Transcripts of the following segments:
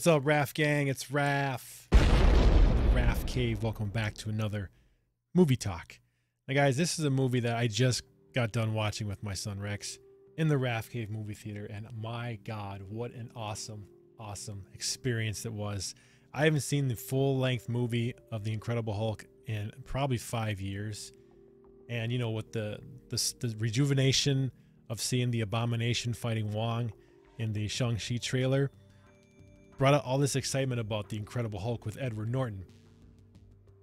What's up, Raf Gang? It's Raf. Raf Cave. Welcome back to another movie talk. Now, guys, this is a movie that I just got done watching with my son Rex in the Raf Cave movie theater, and my God, what an awesome, awesome experience it was. I haven't seen the full length movie of The Incredible Hulk in probably five years. And, you know, with the, the, the rejuvenation of seeing the Abomination fighting Wong in the Shang-Chi trailer, brought out all this excitement about the Incredible Hulk with Edward Norton.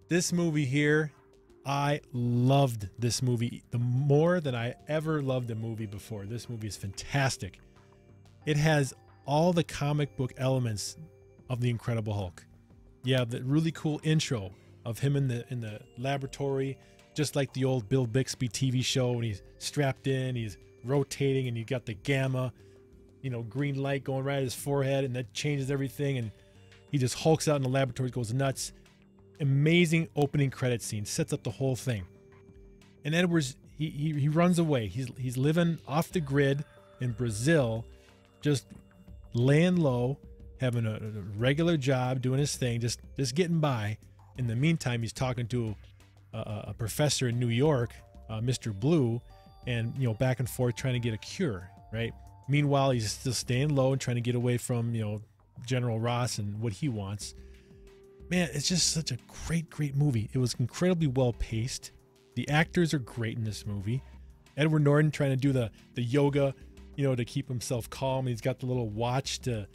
This movie here, I loved this movie the more than I ever loved a movie before. This movie is fantastic. It has all the comic book elements of the Incredible Hulk. Yeah, the really cool intro of him in the in the laboratory, just like the old Bill Bixby TV show when he's strapped in, he's rotating, and you got the gamma you know, green light going right at his forehead, and that changes everything. And he just hulks out in the laboratory, goes nuts. Amazing opening credit scene, sets up the whole thing. And Edwards, he, he, he runs away. He's he's living off the grid in Brazil, just laying low, having a, a regular job, doing his thing, just just getting by. In the meantime, he's talking to a, a professor in New York, uh, Mr. Blue, and you know back and forth trying to get a cure, right? Meanwhile, he's still staying low and trying to get away from, you know, General Ross and what he wants. Man, it's just such a great, great movie. It was incredibly well paced. The actors are great in this movie. Edward Norton trying to do the the yoga, you know, to keep himself calm. He's got the little watch to,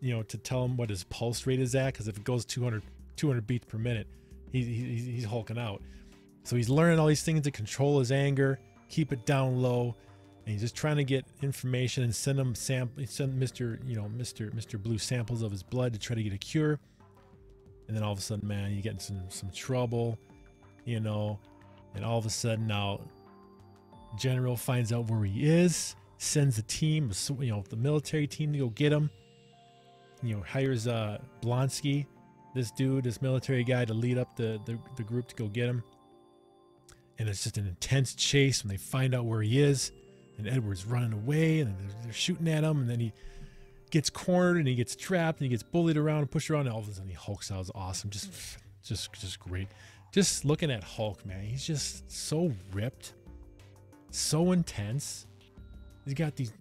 you know, to tell him what his pulse rate is at. Because if it goes 200, 200 beats per minute, he, he, he's hulking out. So he's learning all these things to control his anger, keep it down low, and he's just trying to get information and send him sample send Mr. you know Mr. Mr. Blue samples of his blood to try to get a cure. And then all of a sudden, man, you get in some some trouble, you know, and all of a sudden now General finds out where he is, sends a team, you know, the military team to go get him. You know, hires uh Blonsky, this dude, this military guy to lead up the, the, the group to go get him. And it's just an intense chase when they find out where he is and Edward's running away, and they're, they're, shooting at him, and then he gets cornered and he gets trapped and he gets bullied around and pushed around. And all of a sudden, he hulks out. It's awesome, just, just, just great. Just looking at Hulk, man, he's just so ripped, so intense. He's got these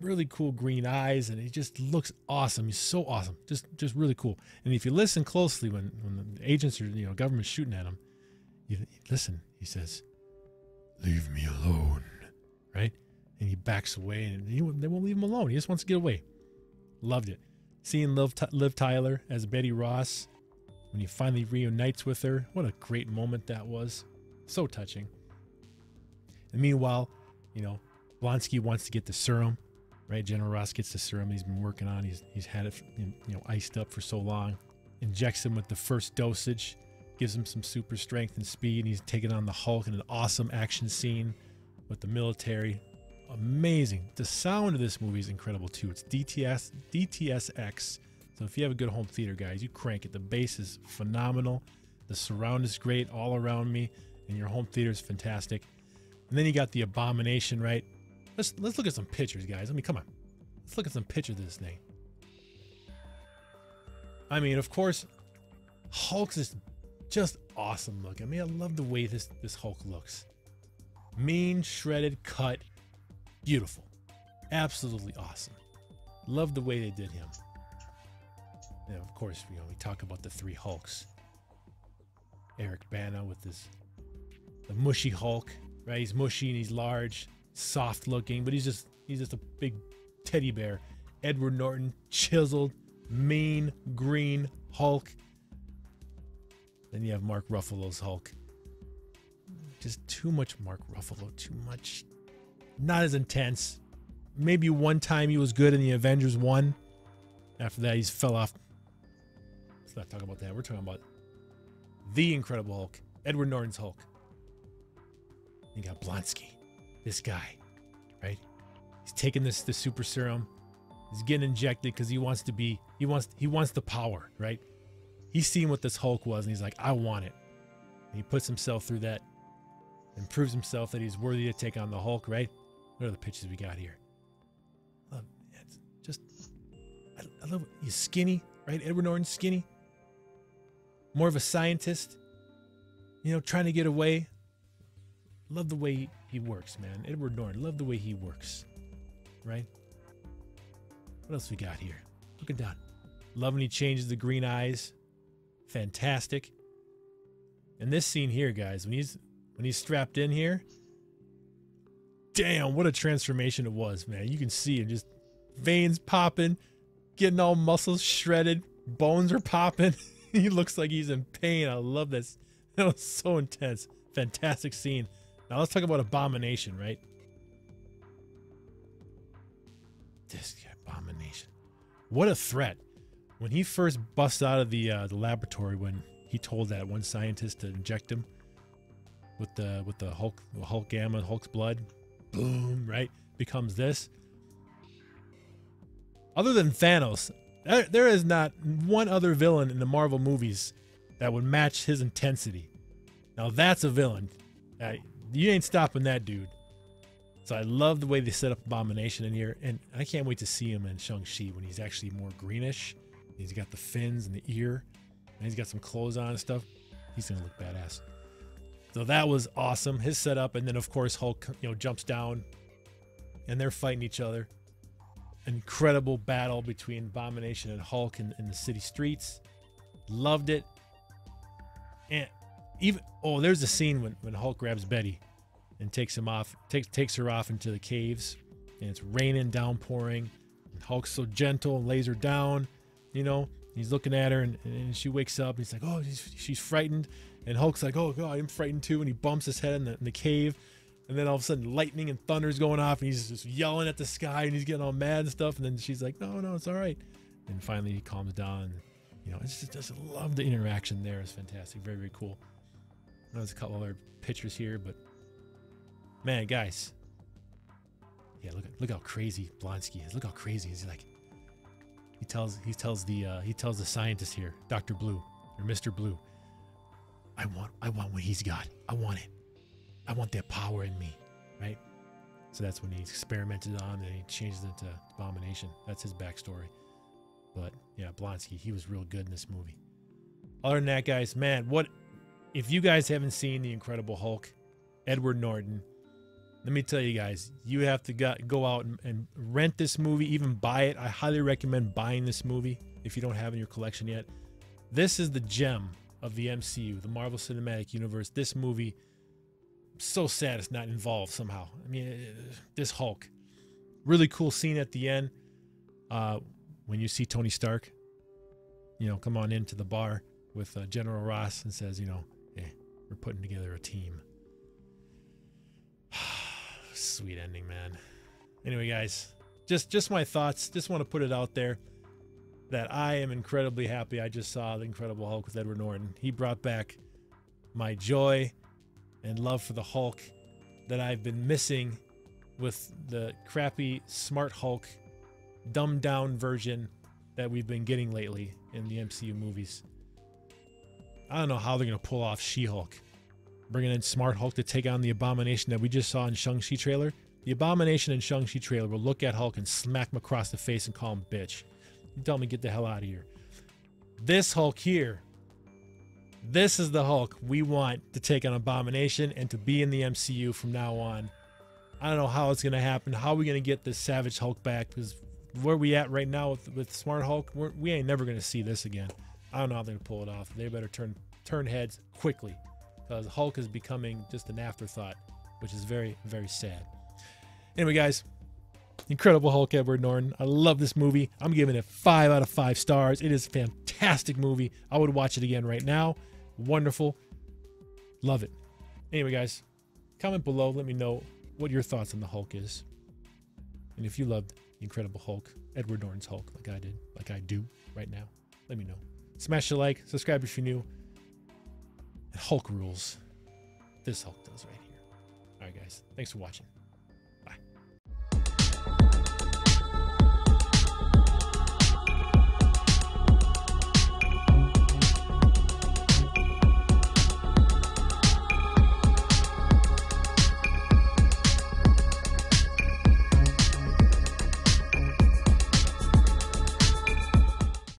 really cool green eyes, and he just looks awesome. He's so awesome, just, just really cool. And if you listen closely, when when the agents are, you know, government shooting at him, you listen. He says, "Leave me alone," right? And he backs away and he, they won't leave him alone. He just wants to get away. Loved it. Seeing Liv, Liv Tyler as Betty Ross when he finally reunites with her. What a great moment that was. So touching. And meanwhile, you know, Blonsky wants to get the serum, right? General Ross gets the serum he's been working on. He's he's had it, you know, iced up for so long. Injects him with the first dosage, gives him some super strength and speed. And he's taking on the Hulk in an awesome action scene with the military amazing. The sound of this movie is incredible too. It's DTS DTSX. So if you have a good home theater, guys, you crank it. The bass is phenomenal. The surround is great all around me, and your home theater is fantastic. And then you got the abomination, right? Let's let's look at some pictures, guys. I mean, come on. Let's look at some pictures of this thing. I mean, of course, Hulk's is just awesome looking. I mean, I love the way this this Hulk looks. Mean, shredded, cut, Beautiful. Absolutely awesome. Love the way they did him. And of course, you know, we talk about the three Hulks. Eric Bana with his the mushy Hulk, right? He's mushy and he's large, soft looking, but he's just he's just a big teddy bear. Edward Norton, chiseled, mean, green Hulk. Then you have Mark Ruffalo's Hulk. Just too much Mark Ruffalo, too much not as intense. Maybe one time he was good in the Avengers 1. After that, he's fell off. Let's not talk about that. We're talking about the Incredible Hulk, Edward Norton's Hulk. You got Blonsky, this guy, right? He's taking this the super serum. He's getting injected because he wants to be. He wants. He wants the power, right? He's seen what this Hulk was, and he's like, I want it. And he puts himself through that and proves himself that he's worthy to take on the Hulk, right? What are the pictures we got here? Love, it's just, I, I love. He's skinny, right? Edward Norton, skinny, more of a scientist, you know, trying to get away. Love the way he works, man. Edward Norton, love the way he works, right? What else we got here? Looking down. Love when he changes the green eyes. Fantastic. And this scene here, guys, when he's when he's strapped in here, damn, what a transformation it was, man. You can see him just veins popping, getting all muscles shredded, bones are popping. he looks like he's in pain. I love this. That was so intense. Fantastic scene. Now let's talk about Abomination, right? This Abomination. What a threat. When he first busts out of the uh, the laboratory when he told that one scientist to inject him with the with the Hulk Hulk gamma, Hulk's blood, boom, right? Becomes this. Other than Thanos, there, there is not one other villain in the Marvel movies that would match his intensity. Now that's a villain. You ain't stopping that dude. So I love the way they set up Abomination in here, and I can't wait to see him in Shang-Chi when he's actually more greenish. He's got the fins and the ear, and he's got some clothes on and stuff. He's gonna look badass. So that was awesome. His setup, and then of course Hulk, you know, jumps down, and they're fighting each other. Incredible battle between Abomination and Hulk in, in the city streets. Loved it. And even oh, there's a scene when, when Hulk grabs Betty and takes him off, takes takes her off into the caves, and it's raining, downpouring. And Hulk's so gentle and lays her down, you know. He's looking at her, and, and she wakes up. he's like, "Oh, she's, frightened," and Hulk's like, "Oh God, I'm frightened too." And he bumps his head in the, in the cave, and then all of a sudden, lightning and thunder's going off, and he's just yelling at the sky, and he's getting all mad and stuff. And then she's like, "No, no, it's all right." And finally, he calms down. And, you know, it's just, just love the interaction there. It's fantastic, very, very cool. There's a couple other pictures here, but man, guys, yeah, look look how crazy Blonsky is. Look how crazy he's like. He tells he tells the uh, he tells the scientist here, Doctor Blue or Mister Blue. I want I want what he's got. I want it. I want that power in me, right? So that's when he experimented on and he changed it to Abomination. That's his backstory. But yeah, Blonsky, he was real good in this movie. Other than that, guys, man, what if you guys haven't seen The Incredible Hulk, Edward Norton, let me tell you guys, you have to go out and, rent this movie, even buy it. I highly recommend buying this movie if you don't have it in your collection yet. This is the gem of the MCU, the Marvel Cinematic Universe. This movie, so sad it's not involved somehow. I mean, uh, this Hulk, really cool scene at the end uh, when you see Tony Stark, you know, come on into the bar with uh, General Ross and says, you know, hey, we're putting together a team sweet ending, man. Anyway, guys, just just my thoughts. Just want to put it out there that I am incredibly happy. I just saw the Incredible Hulk with Edward Norton. He brought back my joy and love for the Hulk that I've been missing with the crappy Smart Hulk dumbed down version that we've been getting lately in the MCU movies. I don't know how they're going to pull off She Hulk bringing in Smart Hulk to take on the Abomination that we just saw in Shang-Chi trailer. The Abomination in Shang-Chi trailer will look at Hulk and smack him across the face and call him bitch. You tell me get the hell out of here. This Hulk here, this is the Hulk we want to take on Abomination and to be in the MCU from now on. I don't know how it's going to happen. How are we going to get this Savage Hulk back? Because where we at right now with, with Smart Hulk, we ain't never going to see this again. I don't know how they're going to pull it off. They better turn turn heads quickly because Hulk is becoming just an afterthought, which is very, very sad. Anyway, guys, Incredible Hulk, Edward Norton. I love this movie. I'm giving it five out of five stars. It is a fantastic movie. I would watch it again right now. Wonderful. Love it. Anyway, guys, comment below. Let me know what your thoughts on the Hulk is. And if you loved Incredible Hulk, Edward Norton's Hulk, like I did, like I do right now, let me know. Smash the like, subscribe if you're new. Hulk rules. This Hulk does right here. All right, guys. Thanks for watching.